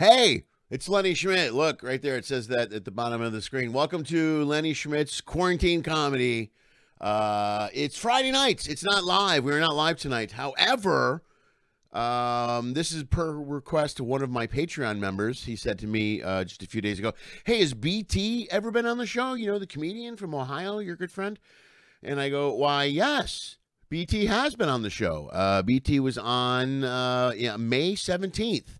Hey, it's Lenny Schmidt. Look right there. It says that at the bottom of the screen. Welcome to Lenny Schmidt's quarantine comedy. Uh, it's Friday nights. It's not live. We're not live tonight. However, um, this is per request to one of my Patreon members. He said to me uh, just a few days ago, "Hey, has BT ever been on the show? You know, the comedian from Ohio, your good friend." And I go, "Why, yes." BT has been on the show. Uh, BT was on uh, yeah, May 17th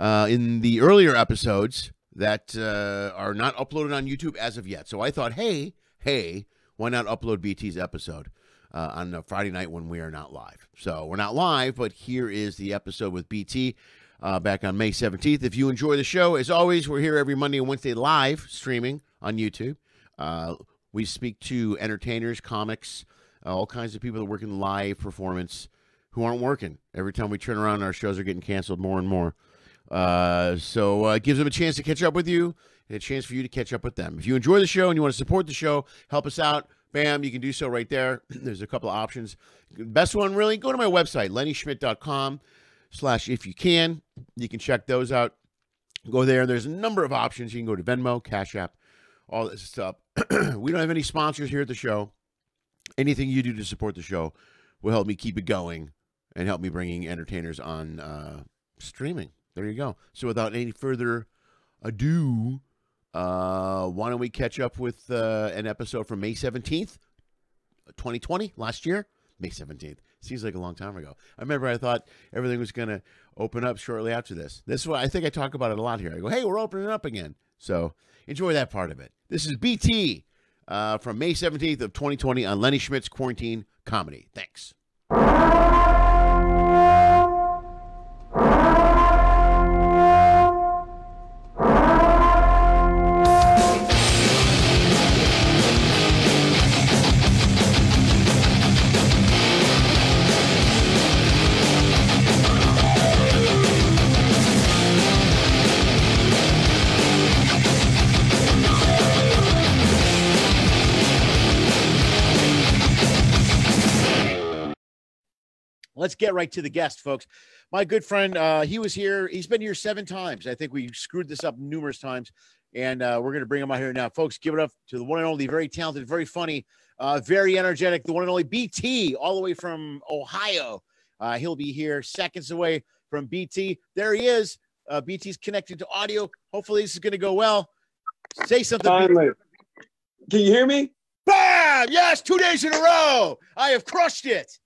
uh, in the earlier episodes that uh, are not uploaded on YouTube as of yet. So I thought, hey, hey, why not upload BT's episode uh, on a Friday night when we are not live? So we're not live, but here is the episode with BT. Uh, back on May 17th. If you enjoy the show, as always, we're here every Monday and Wednesday live streaming on YouTube. Uh, we speak to entertainers, comics, uh, all kinds of people that work in live performance who aren't working. Every time we turn around, our shows are getting canceled more and more. Uh, so uh, it gives them a chance to catch up with you and a chance for you to catch up with them. If you enjoy the show and you want to support the show, help us out, bam, you can do so right there. There's a couple of options. Best one, really, go to my website, lennyschmidt.com slash if you can. You can check those out. Go there. There's a number of options. You can go to Venmo, Cash App, all this stuff. we don't have any sponsors here at the show anything you do to support the show will help me keep it going and help me bringing entertainers on uh, streaming. There you go. So without any further ado, uh, why don't we catch up with uh, an episode from May 17th, 2020, last year? May 17th. Seems like a long time ago. I remember I thought everything was going to open up shortly after this. This is what I think I talk about it a lot here. I go, hey, we're opening up again. So enjoy that part of it. This is BT uh, from May 17th of 2020 on Lenny Schmidt's Quarantine Comedy. Thanks. Let's get right to the guest, folks. My good friend, uh, he was here. He's been here seven times. I think we screwed this up numerous times, and uh, we're going to bring him out here now, folks. Give it up to the one and only, very talented, very funny, uh, very energetic, the one and only BT, all the way from Ohio. Uh, he'll be here seconds away from BT. There he is. Uh, BT's connected to audio. Hopefully, this is going to go well. Say something. Finally. Can you hear me? Bam! Yes, two days in a row. I have crushed it.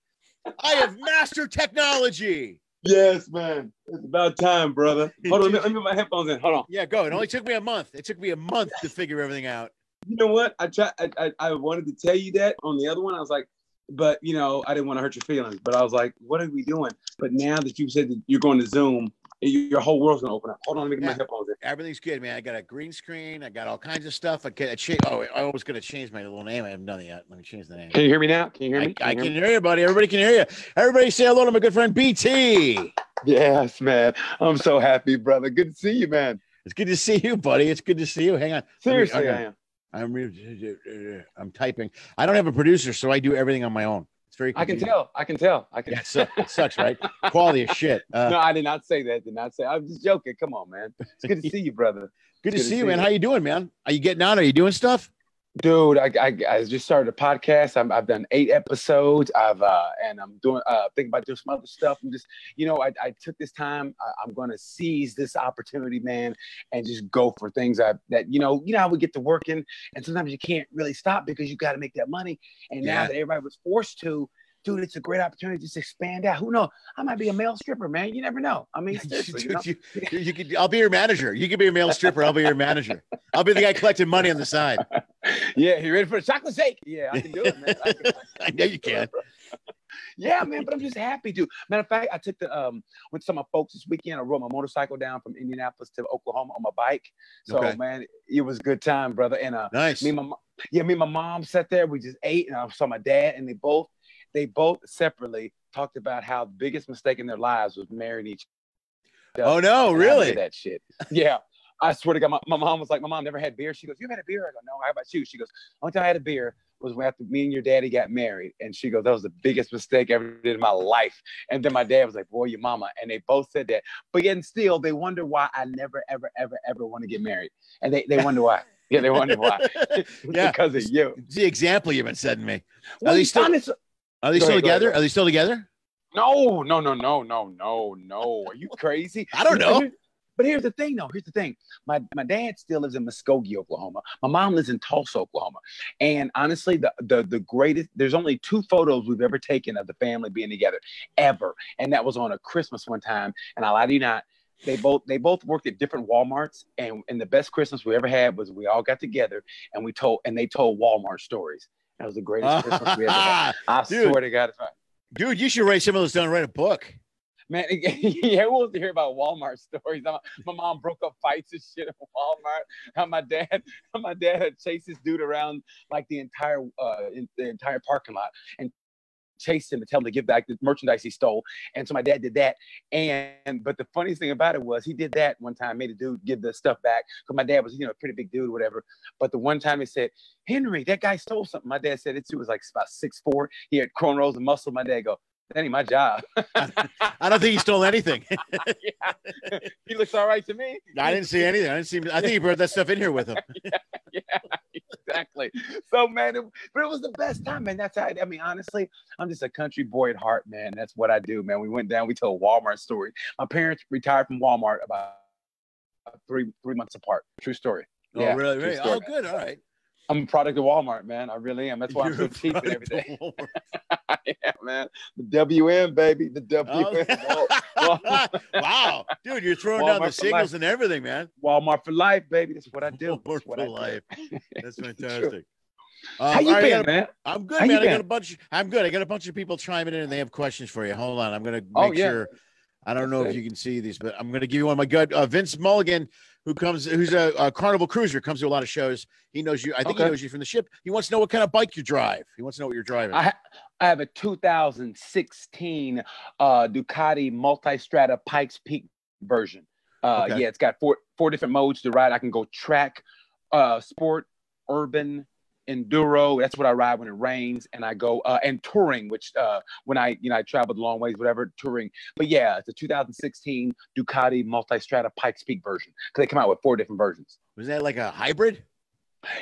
I have mastered technology. Yes, man. It's about time, brother. Hold on, let me put my headphones in. Hold on. Yeah, go. It only took me a month. It took me a month to figure everything out. You know what? I try. I, I, I wanted to tell you that on the other one. I was like, but you know, I didn't want to hurt your feelings. But I was like, what are we doing? But now that you said that you're going to Zoom, your whole world's gonna open up. Hold on, let me get Yeah. my headphones in. Everything's good, man. I got a green screen. I got all kinds of stuff. I can I cha- Oh, I was going to change my little name. I haven't done it yet. Let me change the name. Can you hear me now? Can you hear I, me? I you can hear me? hear you, buddy. Everybody can hear you. Everybody say hello to my good friend BT. Yes, man. I'm so happy, brother. Good to see you, man. It's good to see you, buddy. It's good to see you. Hang on. Let me- Seriously, okay. I am. I'm re- I'm typing. I don't have a producer, so I do everything on my own. It's very. I can tell. I can tell. I can. Yeah, it, it sucks, right? Quality of shit. Uh, no, I did not say that. Did not say. I'm just joking. Come on, man. It's good to see you, brother. good to good to see you, man. you. How you doing, man? Are you getting on? Are you doing stuff? Dude, I, I, I just started a podcast. I'm, I've done eight episodes. I've uh, and I'm doing uh, thinking about doing some other stuff. I'm just, you know, I, I took this time. I, I'm going to seize this opportunity, man, and just go for things I, that you know, you know how we get to working, and sometimes you can't really stop because you got to make that money. And Yeah. now that everybody was forced to, dude, it's a great opportunity to just expand out. Who knows? I might be a male stripper, man. You never know. I mean, seriously, you know? You, you could, I'll be your manager. You can be a male stripper. I'll be your manager. I'll be the guy collecting money on the side. yeah, you ready for the chocolate shake? Yeah, I can do it, man. I can- I know you can. yeah, man, but I'm just happy to. Matter of fact, I took the um went to some of my folks this weekend. I rode my motorcycle down from Indianapolis to Oklahoma on my bike. So Okay. man, it was a good time, brother. And uh Nice. me and my yeah, me and my mom sat there, we just ate, and I saw my dad, and they both they both separately talked about how the biggest mistake in their lives was marrying each other. Oh no, And I did really? that shit. Yeah. I swear to God, my, my mom was like, my mom never had beer. She goes, You had a beer? I go, No, how about you? She goes, Only time I had a beer was when after me and your daddy got married. And she goes, That was the biggest mistake I ever did in my life. And then my dad was like, Boy, your mama. And they both said that. But yet and still, they wonder why I never, ever, ever, ever want to get married. And they, they wonder why. Yeah, they wonder why. Yeah. because of you. It's the example you've been setting me. Well, they you still- honest- Are they Go still ahead, go ahead, together? Are they still together? No, no, no, no, no, no, no. Are you crazy? I don't know. But here's the thing, though. Here's the thing. My my dad still lives in Muskogee, Oklahoma. My mom lives in Tulsa, Oklahoma. And honestly, the the the greatest. There's only two photos we've ever taken of the family being together, ever. And that was on a Christmas one time. And I lie to you not. They both they both worked at different WalMarts, and and the best Christmas we ever had was we all got together and we told and they told Walmart stories. That was the greatest Christmas we ever had. I Dude. swear to God, it's. Dude, you should write some of those down and write a book. Man, yeah, we'll hear about Walmart stories. My, my mom broke up fights and shit at Walmart. How my dad, how my dad had chased this dude around like the entire, uh, in, the entire parking lot and chased him to tell him to give back the merchandise he stole. And so my dad did that. And but the funniest thing about it was he did that one time, made a dude give the stuff back because my dad was, you know, a pretty big dude, whatever. But the one time he said, Henry, that guy stole something. My dad said it too. It was like about six four. He had cornrows and muscle. My dad go, that ain't my job. I don't think he stole anything. yeah. he looks all right to me. I didn't see anything. I didn't see. I think he brought that stuff in here with him. yeah, exactly. So man, it, but it was the best time, man. That's how I, I mean, honestly, I'm just a country boy at heart, man. That's what I do, man. We went down, we told Walmart story. My parents retired from Walmart about three three months apart. True story. Oh, Yeah, really? really? story. Oh, good. All right. I'm a product of Walmart, man. I really am. That's why I'm so cheap and everything. Walmart. yeah, man. The WM, baby. The WM. Oh. Wow, dude, you're throwing down the signals life. and everything, man. Walmart for life, baby. That's what I do. Walmart for I do. life. That's fantastic. Um, How you right, I been, a- man? I'm good, How man. I got a bunch. I'm good. I got a bunch of people chiming in, and they have questions for you. Hold on, I'm gonna make Oh, yeah. sure. I don't know if you can see these, but I'm gonna give you one of my good. Uh, Vince Mulligan, who comes, who's a, a Carnival cruiser, comes to a lot of shows. He knows you. I think he knows you from the ship. He wants to know what kind of bike you drive. He wants to know what you're driving. I, ha- I have a 2016 uh, Ducati Multistrada Pikes Peak version. Uh, Okay. Yeah, it's got four four different modes to ride. I can go track, uh, sport, urban, enduro. That's what I ride when it rains, and I go uh, and touring, which uh, when I you know I traveled long ways, whatever touring. But yeah, it's a 2016 Ducati Multistrada Pikes Peak version because they come out with four different versions. Was that like a hybrid?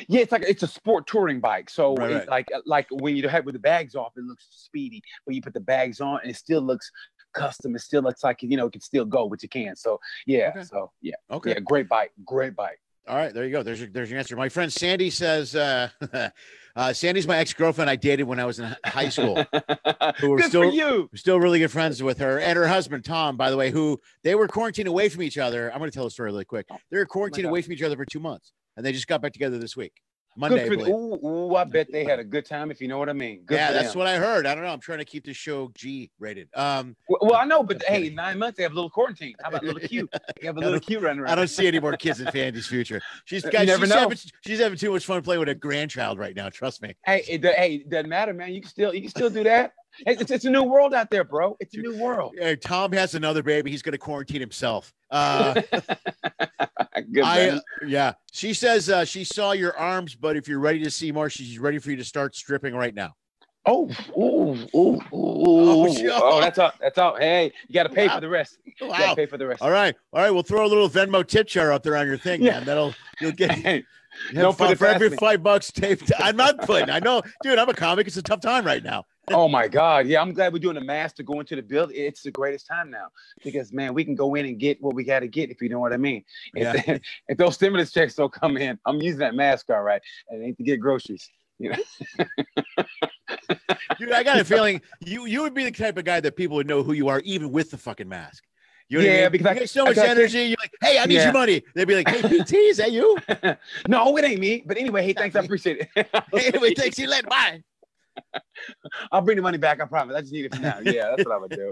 Yeah, it's like it's a sport touring bike. So Right, it- right. like like when you have with the bags off, it looks speedy. But you put the bags on, and it still looks custom. It still looks like you know it can still go, but you can. So yeah, Okay. so yeah, Okay. yeah, great bike, great bike. All right, there you go. There's your, there's your answer. My friend Sandy says, uh, uh, Sandy's my ex girlfriend I dated when I was in high school. Who were Good still- for you. Still really good friends with her and her husband Tom, by the way, who they were quarantined away from each other. I'm going to tell a story really quick. They were quarantined God. away from each other for two months, and they just got back together this week, Monday. I Good for ooh, ooh, I bet they had a good time if you know what I mean. Good yeah, that's them. what I heard. I don't know. I'm trying to keep the show G rated. Um, Well, well, I know, but hey, nine months they have a little quarantine. How about little Q? You have a little Q running around. I don't see any more kids in Sandy's future. She's never she's know. having, she's having too much fun playing with a grandchild right now. Trust me. Hey, it, hey, it doesn't matter, man. You can still you can still do that. It's, it's, a new world out there, bro. It's a new world. Uh, Tom has another baby. He's going to quarantine himself. Uh, Good I uh, yeah. She says uh, she saw your arms, but if you're ready to see more, she's ready for you to start stripping right now. Oh, ooh, ooh, ooh, Oh, oh, that's all. That's all. Hey, you got to pay Wow. for the rest. You got Wow. to pay for the rest. All right, all right. We'll throw a little Venmo tip jar up there on your thing, Yeah. man. That'll you'll get. Hey, you Don't put it for every me. five bucks taped. I'm not putting. I know, dude. I'm a comic. It's a tough time right now. Oh my God. Yeah, I'm glad we're doing the mass to go into the building. It's the greatest time now because man, we can go in and get what we got to get if you know what I mean. If, Yeah. if those stimulus checks don't come in, I'm using that mask, all right, and ain't to get groceries. You know. Dude, I got a feeling you you would be the type of guy that people would know who you are even with the fucking mask. You know what I Yeah, mean? because I- you got so I much got- energy. You're like, hey, I need Yeah. your money. They'd be like, hey, BT, is that you? no, it ain't me. But anyway, hey, thanks. I appreciate it. anyway, thanks. You let bye. I'll bring the money back. I promise. I just need it for now. Yeah, that's what I would do.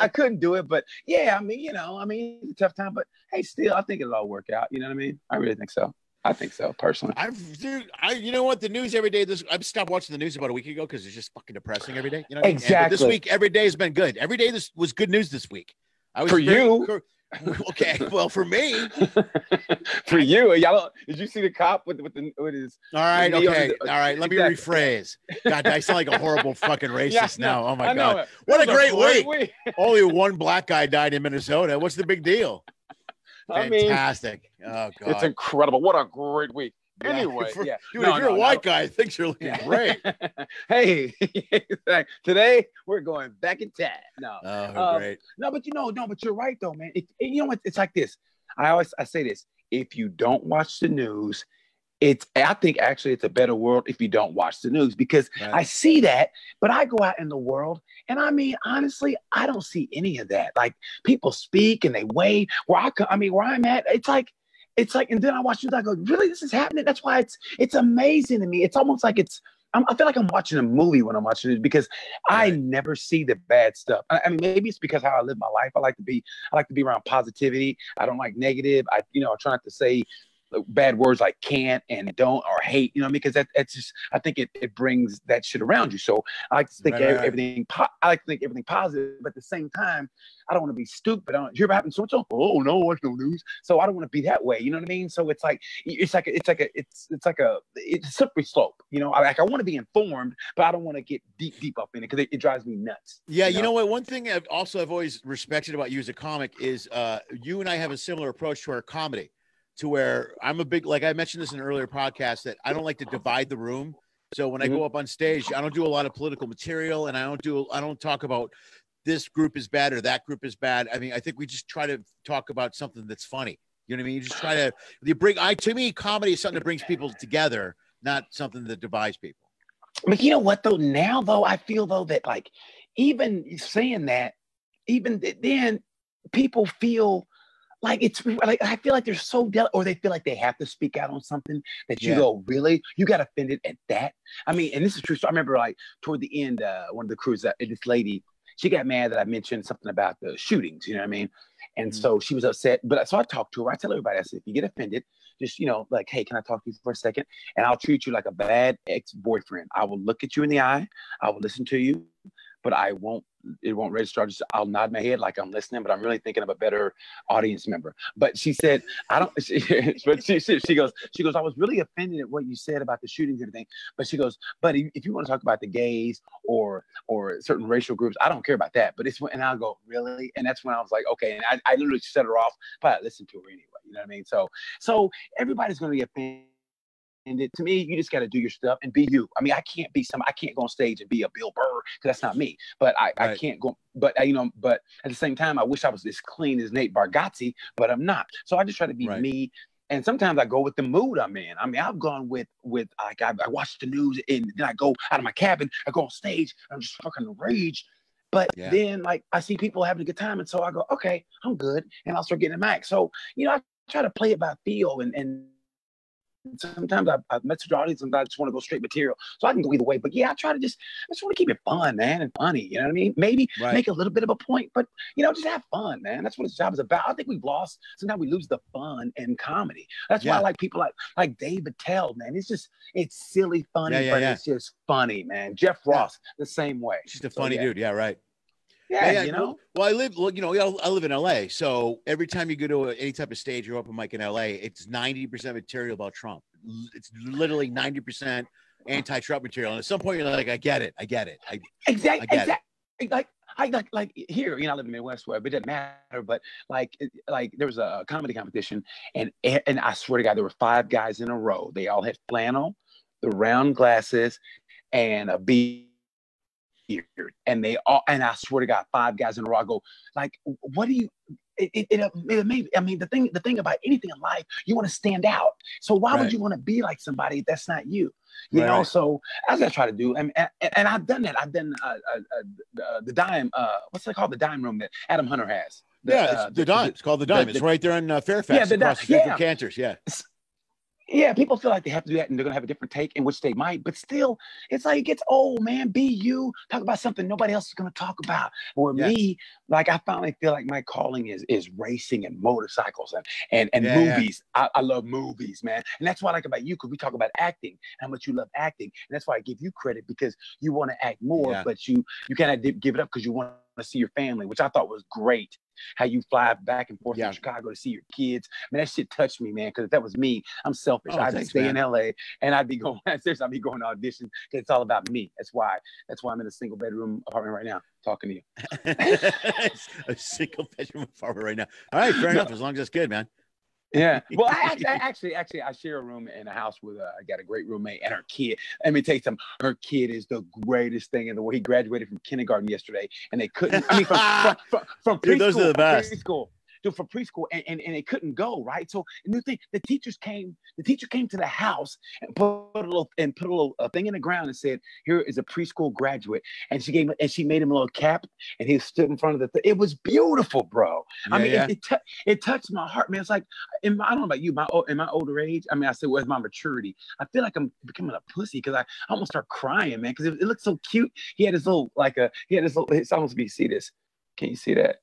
I couldn't do it, but yeah, I mean, you know, I mean, it's a tough time, but hey, still, I think it'll all work out. You know what I mean? I really think so. I think so, personally. I've dude, I you know what the news every day. This I've stopped watching the news about a week ago because it's just fucking depressing every day. You know what I mean? This week, every day has been good. Every day this was good news this week. I was For very you? okay, well, for me, for you, y'all. Did you see the cop with with the with his? all right, okay, his- uh, all right. Let me Exactly. rephrase. God, I sound like a horrible fucking racist Yeah, now. Oh my god. What a That was great only one black guy died in Minnesota. What's the big deal? I mean, Fantastic. oh god. it's incredible. What a great week. Anyway, for- yeah. Dude, No, if you're no, a no. white guy, you're looking Yeah. great. hey, today we're going back in time. No, Oh, Um, great. no, but you know, no, but you're right though, man. It, it- you know what? It's like this. I always I say this: if you don't watch the news, it's I think actually it's a better world if you don't watch the news because Right. I see that, but I go out in the world and I mean honestly, I don't see any of that. Like people speak and they wave. Where I I mean, where I'm at, it's like it's like, and then I watch it. I go, really, this is happening. That's why it's it's amazing to me. It's almost like it's. I'm, I feel like I'm watching a movie when I'm watching it because I never see the bad stuff. I, I mean, maybe it's because how I live my life. I like to be, I like to be around positivity. I don't like negative. I, you know, I try not to say bad words like can't and don't or hate. You know, what I mean? because that that's just. I think it it brings that shit around you. So I like to think Right, everything. Po- I like to think everything positive, but at the same time, I don't want to be stupid. I don't. You ever happen so so? Oh no, watch no news. So I don't want to be that way. You know what I mean? So it's like it's like a, it's like a it's it's like a it's a slippery slope. You know, I, like I want to be informed, but I don't want to get deep deep up in it because it, it drives me nuts. Yeah, you know what? One thing I've also I've always respected about you as a comic is uh, you and I have a similar approach to our comedy, to where I'm a big like I mentioned this in an earlier podcast that I don't like to divide the room. So when I mm-hmm. go up on stage, I don't do a lot of political material, and I don't do I don't talk about this group is bad or that group is bad. I mean, I think we just try to talk about something that's funny. You know what I mean? You just try to you bring. I to me, comedy is something that brings people together, not something that divides people. But you know what though? Now though, I feel though that like even saying that, even th- then, people feel like it's like I feel like they're so del- or they feel like they have to speak out on something that you Yeah. go really you got offended at that. I mean, and this is true. So I remember like toward the end, uh, one of the crews that this lady she got mad that I mentioned something about the shootings. You know what I mean? And Mhm. so she was upset. But so I talked to her. I tell everybody, I said, if you get offended, just you know, like, hey, can I talk to you for a second? And I'll treat you like a bad ex-boyfriend. I will look at you in the eye. I will listen to you, but I won't. It won't register. I'll, just, I'll nod my head like I'm listening, but I'm really thinking of a better audience member. But she said, I don't. She, but she, she, she goes, she goes. I was really offended at what you said about the shootings and everything. But she goes, but if, you want to talk about the gays or or certain racial groups, I don't care about that. But it's when, and I'll go really, and that's when I was like, okay, and I, I literally set her off, but I listened to her anyway. You know what I mean? So so everybody's going to get offended. To me, you just got to do your stuff and be you. I mean, I can't be some. I can't go on stage and be a Bill Burr because that's not me. But I, I can't go. But uh, you know, but at the same time, I wish I was as clean as Nate Bargatze, but I'm not. So I just try to be Right. me. And sometimes I go with the mood I'm in. I mean, I've gone with with like I, I watch the news and then I go out of my cabin. I go on stage. And I'm just fucking rage. But Yeah. then like I see people having a good time, and so I go, okay, I'm good, and I'll start getting them back. So you know, I try to play it by feel, and and sometimes I, I message the audience, and I just want to go straight material, so I can go either way. But yeah, I try to just I just want to keep it fun, man, and funny. You know what I mean? Maybe Right. make a little bit of a point, but you know, just have fun, man. That's what this job is about. I think we've lost. Sometimes we lose the fun in comedy. That's why I like people like like Dave Attell, man. It's just it's silly, funny, Yeah, yeah, but yeah. it's just funny, man. Jeff Yeah. Ross, the same way. She's a funny yeah. dude. Yeah, right. Yeah, you know. Well, I live, you know, I live in LA. So every time you go to a, any type of stage or open mic in LA, it's 90% material about Trump. It's literally 90% anti-Trump material. And at some point, you're like, I get it. I get it. I, Exactly. I get it. Exactly. Like I like like here, you know, I live in the Midwest where it doesn't matter, but like like there was a comedy competition, and and I swear to God, there were five guys in a row. They all had flannel, the round glasses, and a beard. And they all and I swear to God, five guys in a row. I go, like, what do you it, it, it, it made, I mean, the thing, the thing about anything in life, you want to stand out. So why Right. would you want to be like somebody if that's not you? You Right, know, so as I try to do, and, and, and I've done that. I've done uh, uh, uh, uh, the dime. Uh, what's it called? The dime room that Adam Hunter has. The, yeah, uh, it's the Dime. It's called the Dime. the- it's right there in uh, Fairfax, Yeah, the Dime. the Yeah. Canter's. Yeah. Yeah, people feel like they have to do that and they're gonna have a different take, in which they might, but still, it's like it gets old, oh, man. Be you, talk about something nobody else is gonna talk about. Or Yeah. me, like I finally feel like my calling is is racing and motorcycles and and, and Yeah, yeah. movies. I, I love movies, man. And that's what I like about you, because we talk about acting, how much you love acting. And that's why I give you credit because you want to act more, Yeah. but you you cannot give it up because you want to see your family, which I thought was great. How you fly back and forth Yeah. to Chicago to see your kids. Man, that shit touched me, man. Because if that was me. I'm selfish. Oh, I'd thanks, stay man. in LA and I'd be going. Seriously, I'd be going to audition because it's all about me. That's why. That's why I'm in a single bedroom apartment right now talking to you. a single bedroom apartment right now. All right, fair enough. As long as it's good, man. Yeah. Well, I, act- I actually, actually, I share a room in a house with. Uh, I got a great roommate and her kid. Let me tell you something. Her kid is the greatest thing in the world. He graduated from kindergarten yesterday, and they couldn't. I mean, from from, from, from preschool. Dude, those are the best. Preschool. From preschool, and, and, and they couldn't go right. So the thing, the teachers came. The teacher came to the house and put a little and put a little a thing in the ground and said, "Here is a preschool graduate." And she gave and she made him a little cap, and he stood in front of the. Th- it was beautiful, bro. I mean, yeah. it, it, tou- it touched my heart, man. It's like in my, I don't know about you, my in my older age. I mean, I said, where's my maturity? I feel like I'm becoming a pussy because I, I almost start crying, man, because it, it looked so cute. He had his little like a he had his little. It's almost be see this. Can you see that?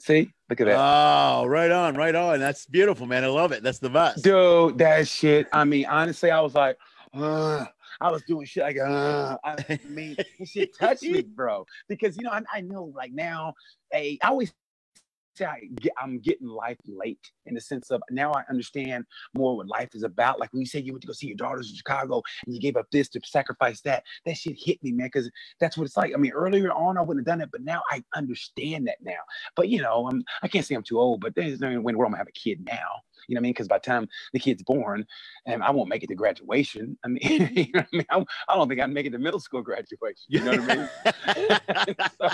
See, look at that. Oh, right on, right on. That's beautiful, man. I love it. That's the best. Dude, that shit. I mean, honestly, I was like, uh, I was doing shit like, uh, I mean, this shit touched me, bro. Because you know, I, I know like now, hey, I always say I get, I'm getting life late in the sense of now I understand more what life is about. Like when you say you went to go see your daughters in Chicago and you gave up this to sacrifice that, that shit hit me, man, because that's what it's like. I mean, earlier on I wouldn't have done it, but now I understand that now. But you know, I'm I can't say I'm too old, but there's no way in the world I'm gonna have a kid now. You know what I mean? Because by the time the kid's born, and I won't make it to graduation. I mean, you know I mean? I, I don't think I'd make it to middle school graduation. You know what I mean? so,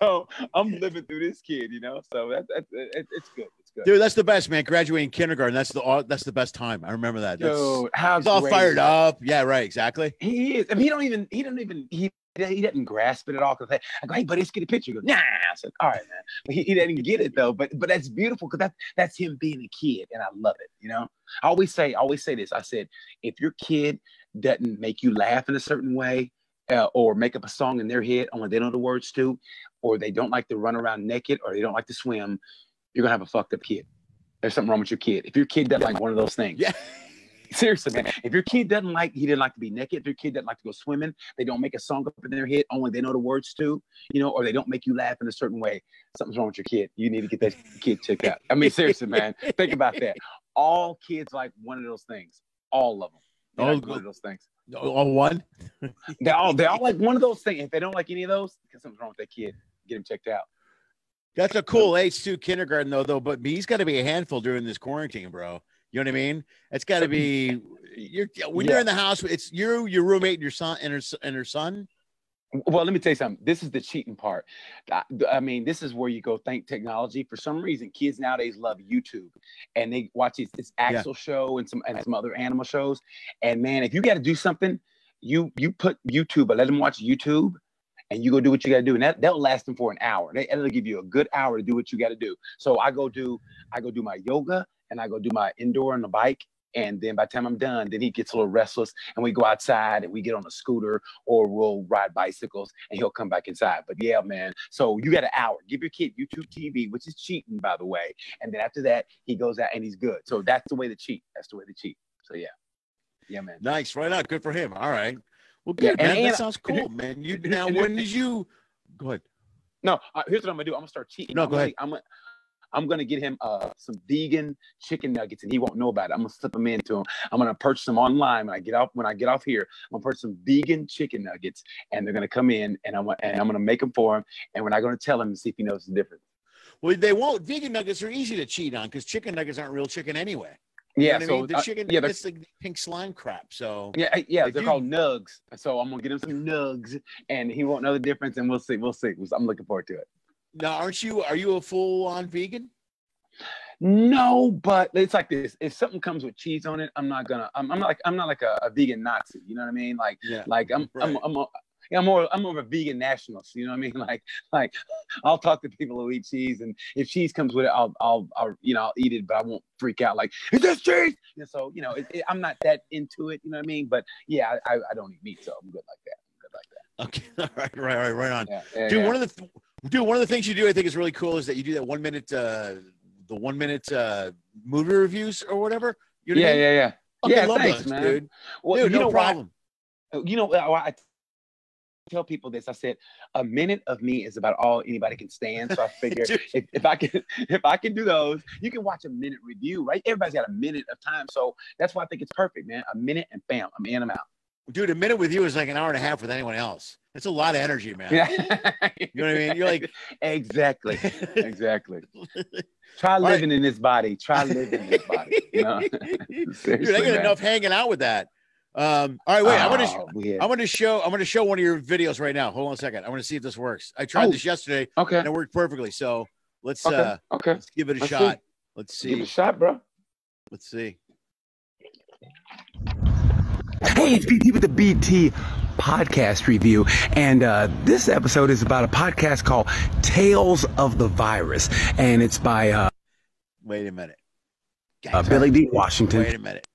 so I'm living through this kid, you know. So that, that, it, it's good. It's good. Dude, that's the best, man. Graduating kindergarten. That's the that's the best time. I remember that. That's, Dude, how it's all fired up. Yeah, right. Exactly. He is. I mean, he don't even. He don't even. He he doesn't grasp it at all. Cause I, I go, hey, buddy, let's get a picture. He goes, nah. I said, all right, man. But he, he didn't get it though. But but that's beautiful because that that's him being a kid, and I love it. You know, I always say, I always say this. I said, if your kid doesn't make you laugh in a certain way, uh, or make up a song in their head only they know the words to, or they don't like to run around naked, or they don't like to swim, you're gonna have a fucked up kid. There's something wrong with your kid. If your kid doesn't like one of those things, Yeah. Seriously, man. If your kid doesn't like, he didn't like to be naked. If your kid doesn't like to go swimming, they don't make a song up in their head only they know the words to, you know, or they don't make you laugh in a certain way. Something's wrong with your kid. You need to get that kid checked out. I mean, seriously, man. Think about that. All kids like one of those things. All of them. They Oh, like one of those things. All one. They all they all like one of those things. If they don't like any of those, something's wrong with that kid. Get him checked out. That's a cool age too, kindergarten though. Though, but he's got to be a handful during this quarantine, bro. You know what I mean? It's got to be. You're when you're in the house. It's you, your roommate, and your son, and her, and her son. Well, let me tell you something. This is the cheating part. I, I mean, this is where you go thank technology. For some reason, kids nowadays love YouTube, and they watch this, this Axel show and some and some other animal shows. And man, if you got to do something, you you put YouTube, but let them watch YouTube, and you go do what you got to do, and that that'll last them for an hour. They, it'll give you a good hour to do what you got to do. So I go do I go do my yoga, and I go do my indoor on the bike. And then by the time I'm done, then he gets a little restless, and we go outside and we get on a scooter or we'll ride bicycles, and he'll come back inside. But yeah, man. So you got an hour. Give your kid YouTube TV, which is cheating, by the way. And then after that, he goes out and he's good. So that's the way to cheat. That's the way to cheat. So yeah, yeah, man. Nice, right on. Good for him. All right. Well, Yeah, good, and- man. and- that sounds cool, man. You now, when did you? Go ahead. No, uh, here's what I'm gonna do. I'm gonna start cheating. No, I'm go gonna, ahead. I'm gonna, I'm gonna get him uh some vegan chicken nuggets, and he won't know about it. I'm gonna slip them into him. I'm gonna purchase them online when I get off. When I get off here, I'm gonna purchase some vegan chicken nuggets, and they're gonna come in, and I'm and I'm gonna make them for him. And we're not gonna tell him and see if he knows the difference. Well, they won't. Vegan nuggets are easy to cheat on because chicken nuggets aren't real chicken anyway. You Yeah, so I mean? the uh, chicken, yeah, they're- it's the pink slime crap. So Yeah, uh, yeah, they're you- called nugs. So I'm gonna get him some nugs, and he won't know the difference, and we'll see. We'll see. I'm looking forward to it. Now, aren't you? Are you a full on vegan? No, but it's like this. If something comes with cheese on it, I'm not gonna. I'm, I'm not like I'm not like a, a vegan Nazi. You know what I mean? Like Yeah. like I'm I'm I'm, a, I'm more I'm more of a vegan nationalist. You know what I mean? Like like I'll talk to people who eat cheese, and if cheese comes with it, I'll I'll, I'll you know I'll eat it, but I won't freak out like is this cheese? And so you know it, it- I'm not that into it. You know what I mean? But yeah, I, I don't eat meat, so I'm good like that. I'm good like that. Okay. All right. Right. Right. Right on. Yeah, yeah, Dude, yeah. one of the th- dude, one of the things you do, I think is really cool, is that you do that one minute, uh, the one minute uh, movie reviews or whatever. You know yeah, I mean? yeah, yeah. Fucking Yeah, thanks, those, man. dude. Well, dude, you no know why? problem. You know, I, I tell people this. I said a minute of me is about all anybody can stand. So I figure if, if I can if I can do those, you can watch a minute review, right? Everybody's got a minute of time. So that's why I think it's perfect, man. A minute and bam, I'm in, I'm out. Dude, a minute with you is like an hour and a half with anyone else. That's a lot of energy, man. Yeah. You know what I mean? You're like, exactly. Exactly. Try right. living in this body. Try living in this body. You know? Dude, I get enough hanging out with that. Um, all right, wait. I want to. Oh, weird. I'm going to show. I'm going to show one of your videos right now. Hold on a second. I want to see if this works. I tried Oh. this yesterday Okay. and it worked perfectly. So let's Okay. uh okay. let's give it a Let's see. shot. Let's see. Give it a shot, bro. Let's see. Hey, it's BT with the BT podcast review. And uh, this episode is about a podcast called Tales of the Virus. And it's by uh, Wait a minute. uh, Billy D. Washington. Wait a minute.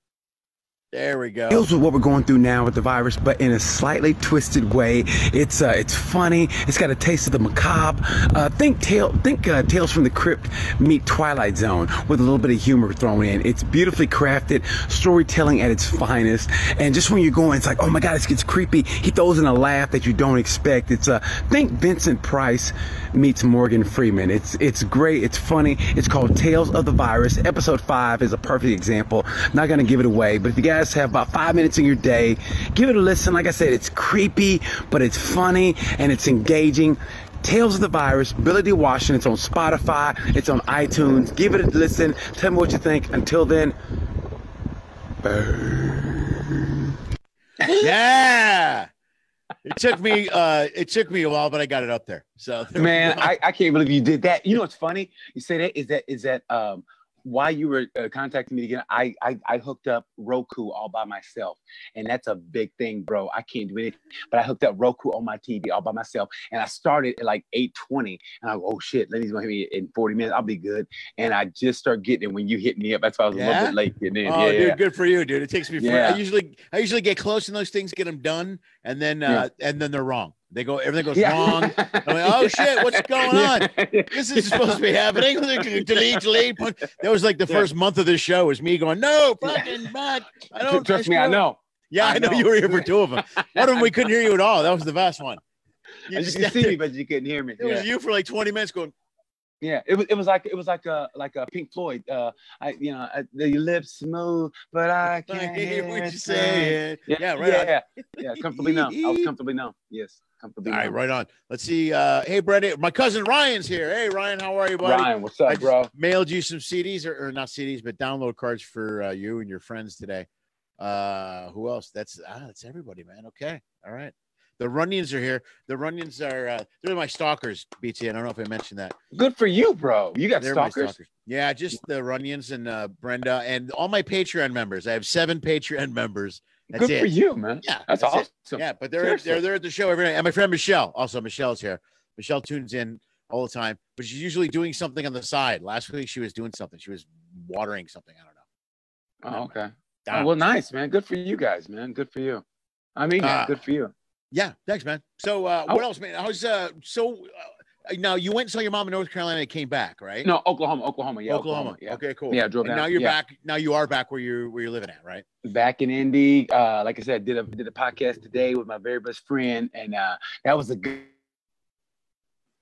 There we go. deals with what we're going through now with the virus, but in a slightly twisted way. It's uh, it's funny. It's got a taste of the macabre. Uh, think tale, think uh, Tales from the Crypt meet Twilight Zone with a little bit of humor thrown in. It's beautifully crafted, storytelling at its finest, and just when you're going, it's like, oh my god, it gets creepy. He throws in a laugh that you don't expect. It's uh, think Vincent Price meets Morgan Freeman. It's it's great. It's funny. It's called Tales of the Virus. Episode five is a perfect example. Not gonna give it away, but if you guys have about five minutes in your day, give it a listen. Like I said, it's creepy, but it's funny and it's engaging. Tales of the Virus, Billy D. Washington. It's on Spotify. It's on iTunes. Give it a listen. Tell me what you think. Until then, yeah. It took me uh it took me a while, but I got it up there. So there Man. I, I can't believe you did that. You know what's funny? You say that is that is that um while you were uh, contacting me again, I, I I hooked up Roku all by myself, and that's a big thing, bro. I can't do anything, but I hooked up Roku on my TV all by myself, and I started at like eight twenty, and I go, oh shit, Lenny's gonna hit me in forty minutes, I'll be good, and I just start getting it when you hit me up. That's why I was a little bit late getting in. Oh, yeah, dude, yeah. good for you, dude. It takes me. For, I usually, I usually get close in those things, get them done, and then, uh, and then they're wrong. They go, everything goes Yeah. wrong. I'm like, oh shit, what's going on? This is supposed to be happening. delete, delete. That was like the Yeah. first month of this show was me going, no, fucking back. I don't Trust me, I know. Yeah, I, I know. know. you were here for two of them. One of them we couldn't hear you at all. That was the best one. You You just could see me, but you couldn't hear me. It was you for like 20 minutes going, Yeah, it was it was like it was like a like a Pink Floyd. Uh, I you know uh, the lips smooth, but I I can't hear what you it. say. Yeah, Yeah, right on. Yeah, yeah, comfortably numb. I was comfortably numb. Yes, comfortably All right, numb. right on. Let's see. Uh, hey, Brett, my cousin Ryan's here. Hey, Ryan, how are you, buddy? Ryan, what's up, bro? mailed you some CDs or, or not CDs, but download cards for uh, you and your friends today. Uh, who else? That's ah, that's everybody, man. Okay, all right. The Runions are here. The Runions are uh, they're my stalkers, BT. I don't know if I mentioned that. Good for you, bro. You got stalkers. stalkers. Yeah, just the Runions and uh, Brenda and all my Patreon members. I have seven Patreon members. That's Good it. for you, man. Yeah, That's, it. awesome. Yeah, but they're Seriously. they're they're at the show every night. And my friend Michelle, also Michelle's here. Michelle tunes in all the time, but she's usually doing something on the side. Last week she was doing something. She was watering something. I don't know. Oh, okay. Oh, well, nice, man. Good for you guys, man. Good for you. I mean, Ah. good for you. Yeah, thanks, man. So uh, what Oh. else, man? How's uh so uh, now you went and saw your mom in North Carolina and came back, right? No, Oklahoma, Oklahoma, yeah, Oklahoma. Oklahoma. yeah. Okay, cool. Yeah, I drove And down. now you're yeah. back. Now you are back where you're where you're living at, right? back in Indy. Uh, like I said, did a did a podcast today with my very best friend, and uh, that was a good.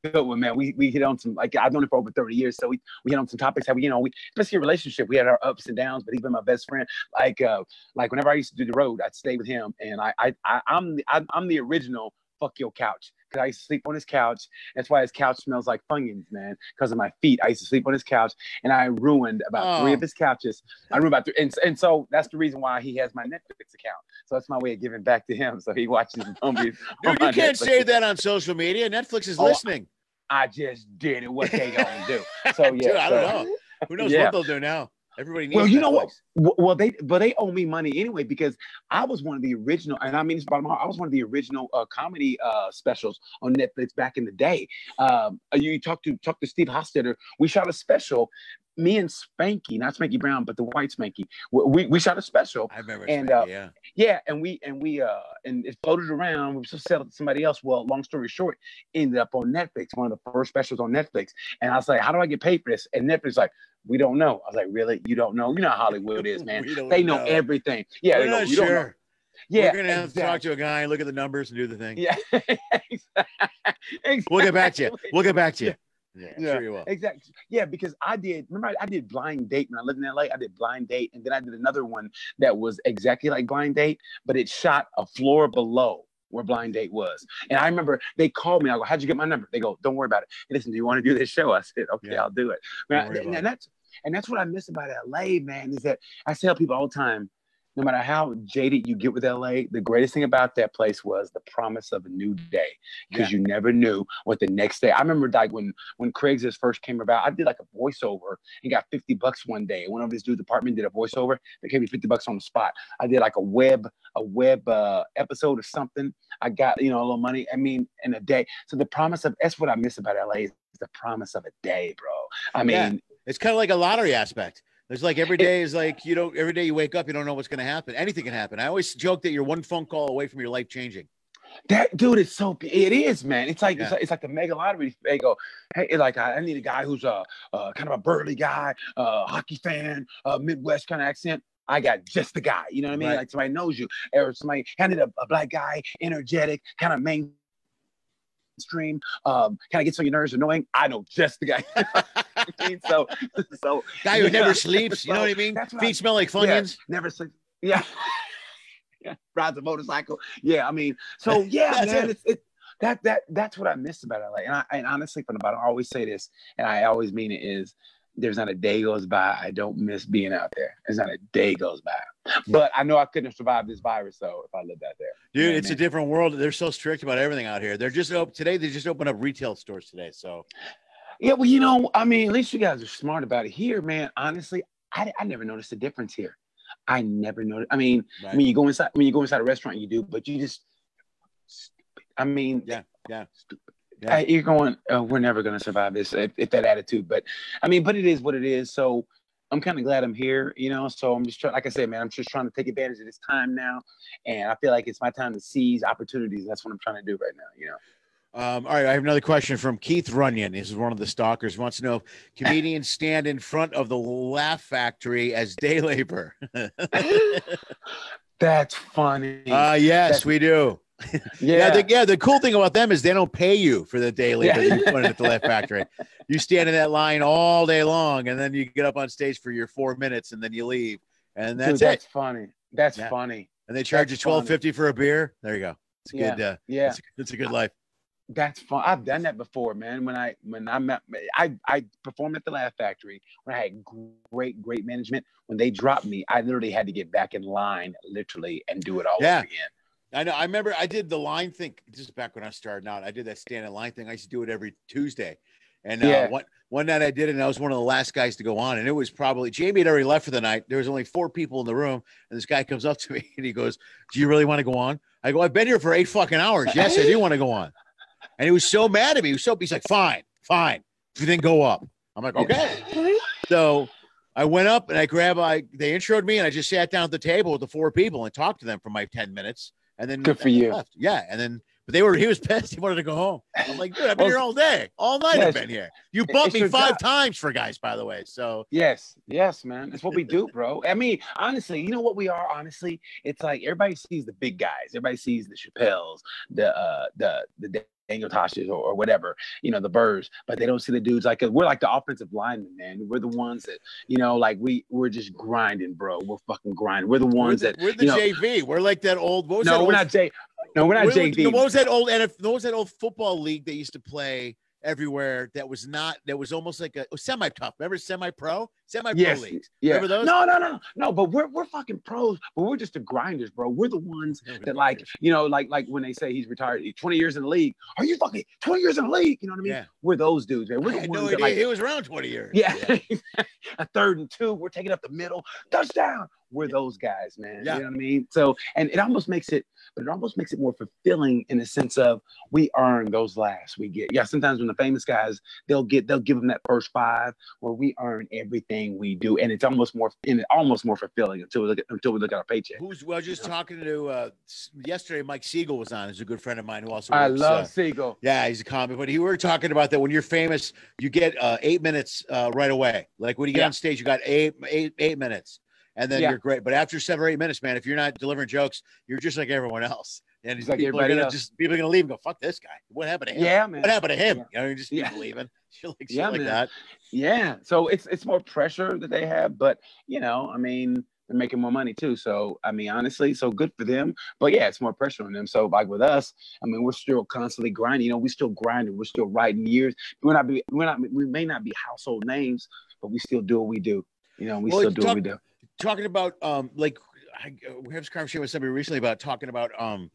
Good one, man. We we hit on some like I've known him for over thirty years, so we we hit on some topics. How we you know we especially relationship. We had our ups and downs, but he's been my best friend. Like uh like whenever I used to do the road, I'd stay with him, and I I, I I'm the, I'm, I'm the original fuck your couch I used to sleep on his couch. That's why his couch smells like Funyuns, man, because of my feet. I used to sleep on his couch, and I ruined about three of oh. his couches. I ruined about three, and, and so that's the reason why he has my Netflix account. So that's my way of giving back to him. So he watches movies. Dude, you can't Netflix say that on social media. Netflix is Oh, listening. I just did it. What they gonna do? So yeah, Dude, I don't know. Who knows Yeah. what they'll do now? Everybody needs. Well, you know what? Well, they but they owe me money anyway because I was one of the original, and I mean it's bottom heart, I was one of the original uh, comedy uh, specials on Netflix back in the day. Um, you talked to talk to Steve Hofstetter. We shot a special. Me and Spanky, not Spanky Brown, but the white Spanky. We we, shot a special. I remember. and, Spanky, uh, yeah. Yeah, and we and we uh and it floated around. We were supposed to sell it to somebody else. Well, long story short, ended up on Netflix, one of the first specials on Netflix. And I was like, how do I get paid for this? And Netflix like, we don't know. I was like, really? You don't know? You know how Hollywood is, man. They know, everything. Yeah, We're they go, not "You don't know." sure. Yeah, We're gonna have to talk to a guy, look at the numbers, and do the thing. Yeah, exactly. We'll get back to you. We'll get back to you. Yeah, Yeah. sure you will. Exactly. Yeah, because I did. Remember, I, did Blind Date when I lived in LA. I did Blind Date, and then I did another one that was exactly like Blind Date, but it shot a floor below where Blind Date was. And I remember they called me. I go, "How'd you get my number?" They go, "Don't worry about it. Listen, do you want to do this show?" I said, "Okay, Yeah. I'll do it." Man, and, and that's and that's what I miss about LA, man. Is that I tell people all the time. No matter how jaded you get with LA, the greatest thing about that place was the promise of a new day because you never knew what the next day. I remember like when when Craigslist first came about, I did like a voiceover and got 50 bucks one day. One of this dude's apartment did a voiceover. They gave me 50 bucks on the spot. I did like a web, a web uh, episode or something. I got, you know, a little money. I mean, in a day. So the promise of that's what I miss about LA is the promise of a day, bro. I mean, Yeah. It's kind of like a lottery aspect. There's like every day is like you don't every day you wake up, you don't know what's gonna happen. Anything can happen. I always joke that you're one phone call away from your life changing. That dude is so it is man. It's like it's Yeah. like, it's like the mega lottery. They go, hey, like I, I need a guy who's a, uh kind of a burly guy, uh, hockey fan, uh, Midwest kind of accent. I got just the guy. You know what I mean? Right. Like somebody knows you, or somebody handed a, a black guy, energetic, kind of mainstream, um, kind of gets on your nerves, annoying. I know just the guy. I mean, so so Guy who Yeah. never sleeps, you know what I mean? what I- Feet smell like yeah, Funyuns. never sleep. Yeah. yeah. Rides a motorcycle. Yeah. I mean, so yeah, man. it. It's it, that that that's what I miss about LA. And I and honestly from the bottom, I always say this, and I always mean it is there's not a day goes by I don't miss being out there. There's not a day goes by. But I know I couldn't have survived this virus though if I lived out there. Dude, Yeah, it's a different world. They're so strict about everything out here. They're just op- today. They just opened up retail stores today. So Yeah, well, you know, I mean, at least you guys are smart about it. Here, man, honestly, I, I never noticed a difference here. I never noticed. I mean, right. I mean, you go inside when you go inside a restaurant, you do, but you just stupid. I mean, Yeah, yeah. stupid. Yeah. Uh, you're going. Oh, we're never gonna survive this if, if that attitude. But I mean, but it is what it is. So I'm kind of glad I'm here. You know, so I'm just trying. Like I said, man, I'm just trying to take advantage of this time now, and I feel like it's my time to seize opportunities. That's what I'm trying to do right now. You know. Um, all right, I have another question from Keith Runyon. This is one of the stalkers. He wants to know if comedians stand in front of the Laugh Factory as day labor. That's funny. Uh, yes, That's- we do. Yeah, yeah. the, yeah. The cool thing about them is they don't pay you for the day labor Yeah. that you put in at the Laugh Factory. You stand in that line all day long, and then you get up on stage for your four minutes, and then you leave, and that's Dude, it. that's funny. That's Yeah. funny. And they charge you that's funny. twelve fifty for a beer. There you go. It's a Yeah. good. Uh, Yeah. it's, it's a good life. That's fun. I've done that before, man. When I when I met, I I performed at the Laugh Factory when I had great great management. When they dropped me, I literally had to get back in line, literally, and do it all Yeah. over again. I know. I remember I did the line thing just back when I started out. I did that stand in line thing. I used to do it every Tuesday. And uh, Yeah. one one night I did it, and I was one of the last guys to go on. And it was probably Jamie had already left for the night. There was only four people in the room, and this guy comes up to me and he goes, "Do you really want to go on?" I go, "I've been here for eight fucking hours. Yes, I do want to go on." And he was so mad at me. He was so he's like, "Fine, fine. If you then go up." I'm like, "Okay." So I went up and I grabbed. I they introed me, and I just sat down at the table with the four people and talked to them for my ten minutes. And then Good for you. left. Yeah, and then but they were. He was pissed. He wanted to go home. I'm like, dude, I've been Well, here all day, all night. yeah, I've been here. You bumped me five job. times for guys, by the way. So Yes, yes, man. That's what we do, bro. I mean, honestly, you know what we are. Honestly, it's like everybody sees the big guys. Everybody sees the Chappelles, the uh, the the Daniel Toshes, or, or whatever. You know, the Burrs, but they don't see the dudes like we're like the offensive linemen, man. We're the ones that you know, like we we're just grinding, bro. We're fucking grinding. We're the we're ones the, that we're the you know- JV. We're like that old. What was that no, old, we're not J. No, we're not JV. What was that old NF? What was that old football league they used to play everywhere? That was not. That was almost like a semi tough. Remember semi pro, semi pro Yes, leagues. yeah. Remember those? No, no, no, no. But we're we're fucking pros. But we're just the grinders, bro. We're the ones that like you know like like when they say he's retired eh, 20 years in the league are you fucking 20 years in the league you know what i mean Yeah. we're those dudes man we're I the had ones no that like he was around twenty years. yeah, a third and two we're taking up the middle touchdown we're those guys man Yeah. you know what i mean so and it almost makes it but it almost makes it more fulfilling in the sense of we earn those last we get yeah sometimes when the famous guys they'll get they'll give them that first five where we earn everything we do and it's almost more and almost more fulfilling until we look at until we look at our paycheck Who's well? Just talking to uh, yesterday. Mike Siegel was on. He's a good friend of mine who also. i works, love uh, Siegel. Yeah, he's a comic, but he we were talking about that when you're famous, you get uh, eight minutes uh, right away. Like when you get Yeah. on stage, you got eight, eight, eight minutes, and then Yeah. you're great. But after seven or eight minutes, man, if you're not delivering jokes, you're just like everyone else. And he's like people are everybody gonna else. just people are gonna leave and go, "Fuck this guy! What happened to him? Yeah, man. What happened to him?" Yeah. You know, just Yeah. people leaving, shit like, shit Yeah, like man. that. Yeah. So it's it's more pressure that they have, but you know, I mean, they're making more money too. So I mean, honestly, so good for them. But yeah, it's more pressure on them. So like with us, I mean, we're still constantly grinding. You know, we're still grinding. We're still writing years. We're not be we're not we may not be household names, but we still do what we do. You know, we Well, still do talk- what we do. talking about um like I, we have this conversation with somebody recently about talking about um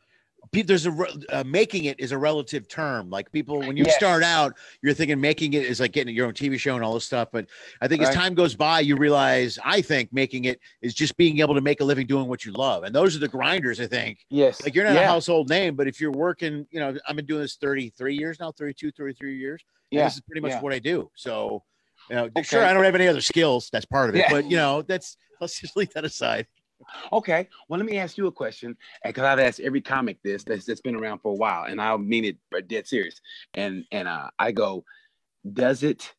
there's a uh, making it is a relative term like people when you Yes. start out you're thinking making it is like getting your own tv show and all this stuff but i think as time goes by you realize i think making it is just being able to make a living doing what you love and those are the grinders i think Yes. like you're not a household name but if you're working you know i've been doing this 33 years now 32 33 years Yeah. this is pretty much yeah. what i do so you know Okay. sure i don't have any other skills that's part of it Yeah. but you know that's let's just leave that aside Okay, well, let me ask you a question because I've asked every comic this that's, that's been around for a while, and I mean it uh, dead serious. And and uh, I go, does it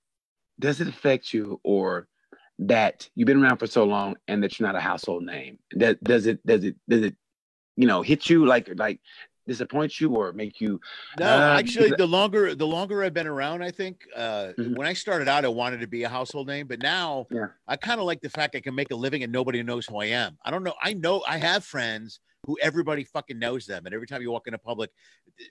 does it affect you or that you've been around for so long and that you're not a household name? Does does it does it does it you know hit you like like disappoint you or make you? No, Uh, actually, the longer the longer I've been around, I think uh, Mhm. when I started out, I wanted to be a household name, but now Yeah. I kind of like the fact I can make a living and nobody knows who I am. I don't know. I know I have friends who everybody fucking knows them, and every time you walk into public,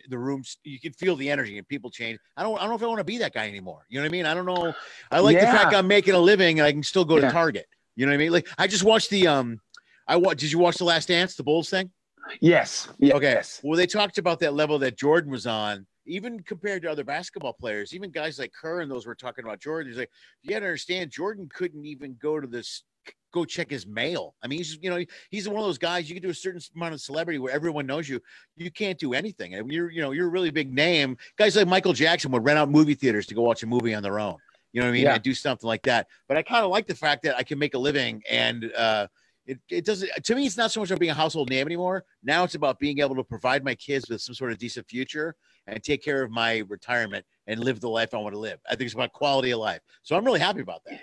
the rooms you can feel the energy and people change. I don't. I don't know if I want to be that guy anymore. You know what I mean? I don't know. I like the fact I'm making a living and I can still go to Target. You know what I mean? Like I just watched the um. I wa- Did you watch the Last Dance, the Bulls thing? Yes. yes. Okay. Well, they talked about that level that Jordan was on, even compared to other basketball players, even guys like Kerr and those were talking about Jordan. He's like, you got to understand, Jordan couldn't even go to this, go check his mail. I mean, he's, you know, he's one of those guys, you can do a certain amount of celebrity where everyone knows you. You can't do anything. And you're, you know, you're a really big name. Guys like Michael Jackson would rent out movie theaters to go watch a movie on their own. You know what I mean? Yeah. And do something like that. But I kind of like the fact that I can make a living and, uh, it, it doesn't to me it's not so much about being a household name anymore now it's about being able to provide my kids with some sort of decent future and take care of my retirement and live the life i want to live i think it's about quality of life so i'm really happy about that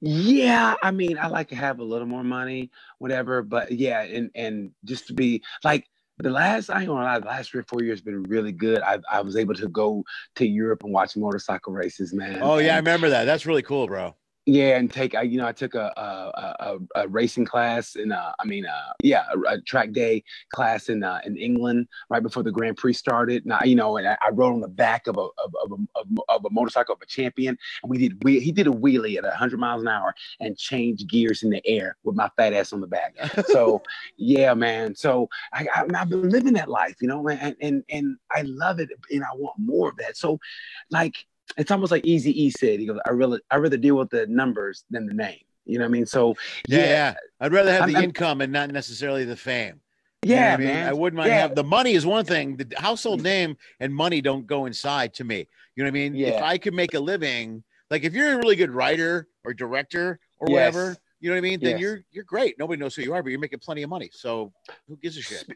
Yeah, I mean, I like to have a little more money, whatever. But yeah, and and just to be like the last, I ain't gonna lie, the last three or four years been really good. I I was able to go to Europe and watch motorcycle races, man. oh yeah i remember that that's really cool bro yeah, and take I you know I took a a, a, a racing class in uh I mean uh yeah a, a track day class in uh, in England right before the Grand Prix started. Now you know and I, I rode on the back of a of, of, a, of, of a motorcycle of a champion, and we did we, he did a wheelie at hundred miles an hour and changed gears in the air with my fat ass on the back. So yeah, man. So I, I I've been living that life, you know, and and and I love it, and I want more of that. So like it's almost like Easy E said. He goes, I really I rather deal with the numbers than the name. You know what I mean? So yeah yeah, i'd rather have I'm- the I'm- income and not necessarily the fame You know yeah, I mean? man. I wouldn't mind Yeah. have the money is one thing. The household mm. name and money don't go inside to me. You know what I mean? Yeah. If I could make a living, like if you're a really good writer or director or Yes. whatever, you know what I mean? Then Yes. you're you're great. Nobody knows who you are, but you're making plenty of money. So who gives a shit?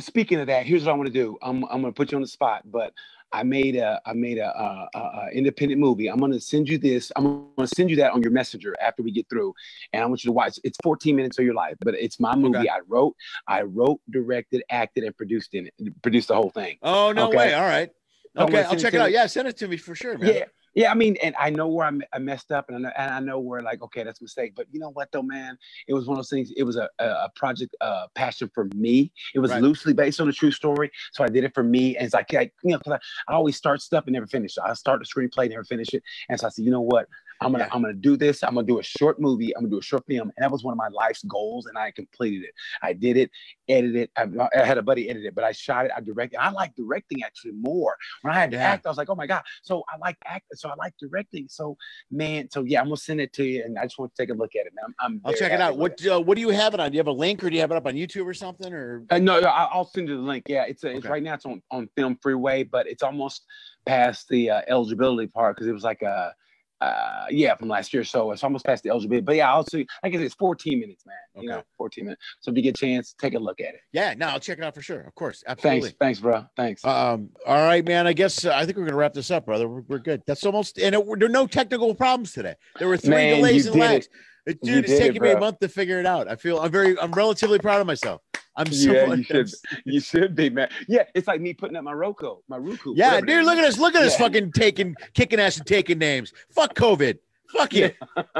Sp- Speaking of that, here's what I want to do. I'm I'm gonna put you on the spot, but I made a I made a, a, a, independent movie. I'm gonna send you this. I'm gonna send you that on your messenger after we get through, and I want you to watch. It's 14 minutes of your life, but it's my movie. Okay. I wrote, I wrote, directed, acted, and produced in it. Produced the whole thing. Oh no Okay. way! All right. Okay, I'll send it check it out. Yeah, send it to me for sure, man. Yeah, yeah. I mean, and I know where I, messed up, and I know, and I know where like, okay, that's a mistake. But you know what, though, man, it was one of those things. It was a a, a project, uh, passion for me. It was Right. loosely based on a true story, so I did it for me. And it's like, I, you know, 'cause I, I always start stuff and never finish. I start the screenplay, never finish it, and so I said, you know what. I'm gonna Yeah. I'm gonna do this. I'm gonna do a short movie. I'm gonna do a short film, and that was one of my life's goals, and I completed it. I did it, edited it. I, I had a buddy edit it, but I shot it. I directed. I like directing actually more. When I had to Yeah. act, I was like, oh my god. So I like acting. So I like directing. So man, so yeah, I'm gonna send it to you, and I just want to take a look at it. Man, I'm, I'm I'll check it out. What uh, what do you have it on? Do you have a link or do you have it up on YouTube or something? Or Uh, no, I- I'll send you the link. Yeah, it's, a, it's right now. It's on on Film Freeway, but it's almost past the uh, eligibility part because it was like a. Uh, yeah, from last year, so it's almost past the eligibility. But yeah, I'll see. Like I said, it's 14 minutes, man. You Okay. know, 14 minutes. So if you get a chance, take a look at it. yeah, no, I'll check it out for sure. Of course, absolutely. Thanks, thanks, bro. Thanks. Um, all right, man. I guess uh, I think we're gonna wrap this up, brother. We're, we're good. That's almost and it, there are no technical problems today. There were three Man, delays you and lags. Dude, You it's did it, taking me a month to figure it out. I feel I'm very, I'm relatively proud of myself. I'm so, yeah, you should. You should be, man. Yeah, it's like me putting up my Roku, my Roku. Yeah, dude, look at us. Look at us Yeah. fucking taking, kicking ass and taking names. Fuck COVID. Fuck you.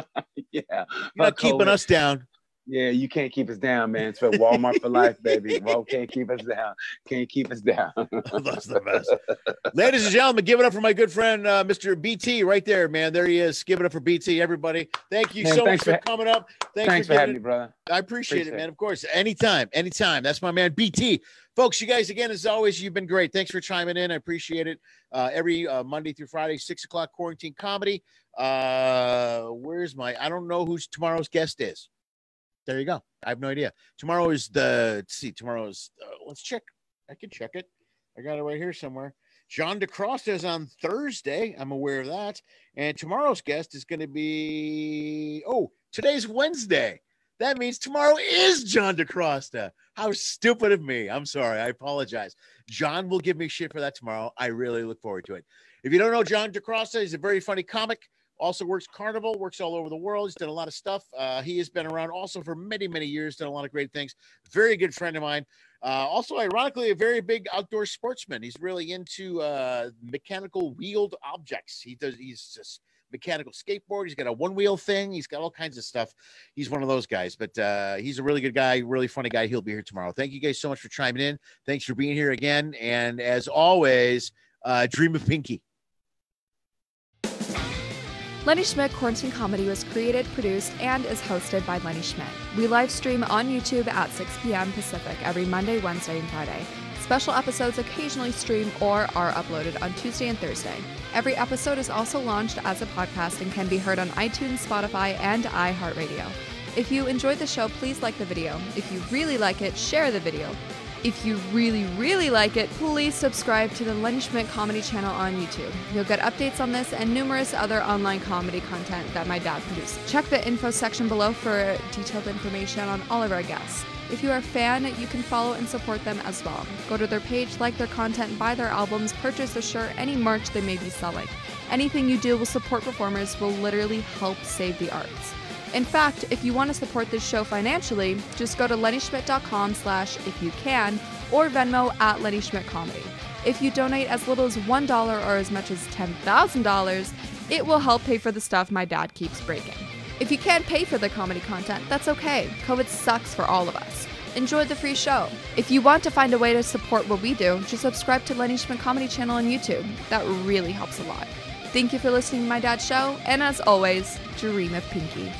Yeah, You're not Fuck keeping COVID. us down. Yeah, you can't keep us down, man. It's for Walmart for life, baby. Well, can't keep us down. Can't keep us down. That's the best. Ladies and gentlemen, give it up for my good friend, uh, Mr. BT, right there, man. There he is. Give it up for BT, everybody. Thank you Man, so much for for- coming up. Thanks, Thanks for, for having it- me, brother. I appreciate, it, man. Of course. Anytime, anytime. That's my man, BT. Folks, you guys, again, as always, you've been great. Thanks for chiming in. I appreciate it. Uh, every uh, Monday through Friday, six o'clock, quarantine comedy. Uh, where's my, I don't know who's tomorrow's guest is. There you go. I have no idea. Tomorrow is the, let's see, tomorrow's, uh, let's check. I can check it. I got it right here somewhere. John DeCross is on Thursday. I'm aware of that. And tomorrow's guest is going to be, oh, today's Wednesday. That means tomorrow is John DeCrosta. How stupid of me. I'm sorry. I apologize. John will give me shit for that tomorrow. I really look forward to it. If you don't know John DeCrosta, he's a very funny comic. Also works carnival, works all over the world. He's done a lot of stuff. Uh, he has been around also for many, many years, done a lot of great things. Very good friend of mine. Uh, also, ironically, a very big outdoor sportsman. He's really into uh, mechanical wheeled objects. He does. He's just mechanical skateboard. He's got a one wheel thing. He's got all kinds of stuff. He's one of those guys. But uh, he's a really good guy, really funny guy. He'll be here tomorrow. Thank you guys so much for chiming in. Thanks for being here again. And as always, uh, dream of Pinky. Lenny Schmidt Quarantine Comedy was created, produced, and is hosted by Lenny Schmidt. We live stream on YouTube at 6 p.m. Pacific every Monday, Wednesday, and Friday. Special episodes occasionally stream or are uploaded on Tuesday and Thursday. Every episode is also launched as a podcast and can be heard on iTunes, Spotify, and iHeartRadio. If you enjoyed the show, please like the video. If you really like it, share the video. If you really, really like it, please subscribe to the Lenny Schmidt Comedy channel on YouTube. You'll get updates on this and numerous other online comedy content that my dad produced. Check the info section below for detailed information on all of our guests. If you are a fan, you can follow and support them as well. Go to their page, like their content, buy their albums, purchase a shirt, any merch they may be selling. Anything you do will support performers, will literally help save the arts. In fact, if you want to support this show financially, just go to lennyschmidt.com slash if you can or Venmo at Lenny Schmidt Comedy. If you donate as little as $1 or as much as $10,000, it will help pay for the stuff my dad keeps breaking. If you can't pay for the comedy content, that's okay. COVID sucks for all of us. Enjoy the free show. If you want to find a way to support what we do, just subscribe to Lenny Schmidt Comedy channel on YouTube. That really helps a lot. Thank you for listening to my dad's show, and as always, dream of Pinky.